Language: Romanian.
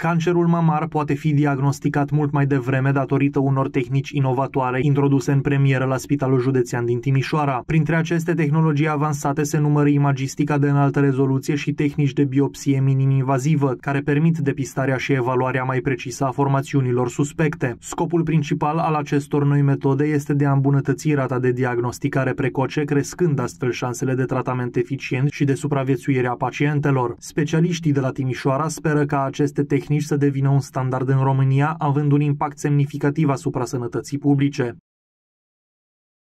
Cancerul mamar poate fi diagnosticat mult mai devreme datorită unor tehnici inovatoare introduse în premieră la Spitalul Județean din Timișoara. Printre aceste tehnologii avansate se numără imagistica de înaltă rezoluție și tehnici de biopsie minim-invazivă, care permit depistarea și evaluarea mai precisă a formațiunilor suspecte. Scopul principal al acestor noi metode este de a îmbunătăți rata de diagnosticare precoce, crescând astfel șansele de tratament eficient și de supraviețuire a pacientelor. Specialiștii de la Timișoara speră ca aceste tehnici să devină un standard în România, având un impact semnificativ asupra sănătății publice.